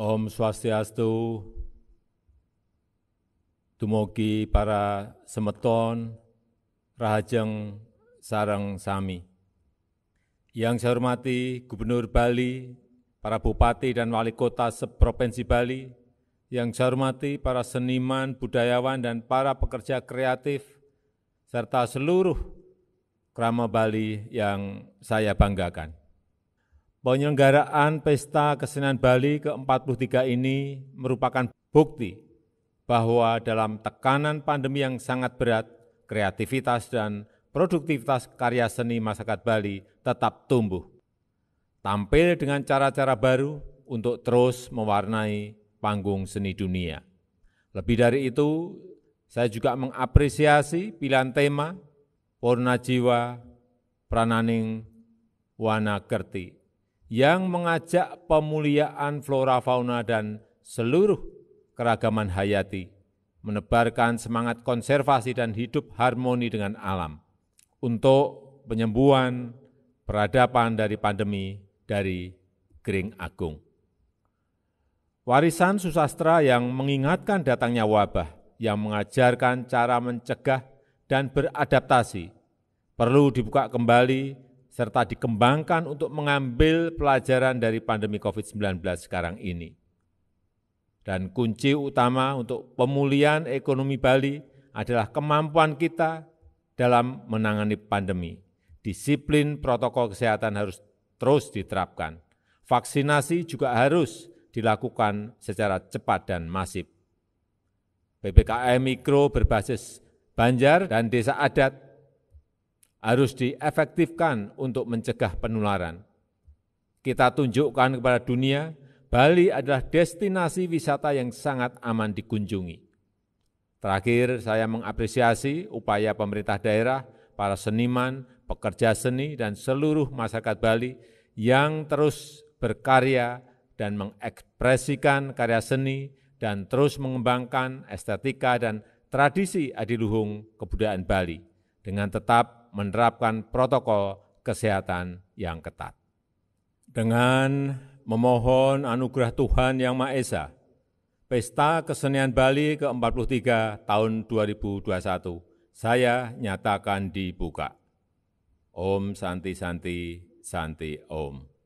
Om Swastiastu, Dumugi para semeton, Rahajeng Sareng Sami. Yang saya hormati Gubernur Bali, para Bupati dan Wali Kota seprovinsi Bali, yang saya hormati para seniman, budayawan, dan para pekerja kreatif, serta seluruh krama Bali yang saya banggakan. Penyelenggaraan Pesta Kesenian Bali ke-43 ini merupakan bukti bahwa dalam tekanan pandemi yang sangat berat, kreativitas dan produktivitas karya seni masyarakat Bali tetap tumbuh. Tampil dengan cara-cara baru untuk terus mewarnai panggung seni dunia. Lebih dari itu, saya juga mengapresiasi pilihan tema Purna Jiwa Prananing Wana Kerti yang mengajak pemuliaan flora fauna dan seluruh keragaman hayati, menebarkan semangat konservasi dan hidup harmoni dengan alam untuk penyembuhan peradaban dari pandemi dari Kering Agung. Warisan susastra yang mengingatkan datangnya wabah, yang mengajarkan cara mencegah dan beradaptasi, perlu dibuka kembali serta dikembangkan untuk mengambil pelajaran dari pandemi COVID-19 sekarang ini. Dan kunci utama untuk pemulihan ekonomi Bali adalah kemampuan kita dalam menangani pandemi. Disiplin protokol kesehatan harus terus diterapkan. Vaksinasi juga harus dilakukan secara cepat dan masif. PPKM Mikro berbasis Banjar dan Desa Adat harus diefektifkan untuk mencegah penularan. Kita tunjukkan kepada dunia, Bali adalah destinasi wisata yang sangat aman dikunjungi. Terakhir, saya mengapresiasi upaya pemerintah daerah, para seniman, pekerja seni, dan seluruh masyarakat Bali yang terus berkarya dan mengekspresikan karya seni dan terus mengembangkan estetika dan tradisi adiluhung kebudayaan Bali dengan tetap menerapkan protokol kesehatan yang ketat. Dengan memohon anugerah Tuhan Yang Maha Esa, Pesta Kesenian Bali ke-43 tahun 2021 saya nyatakan dibuka. Om Santi Santi Santi Om.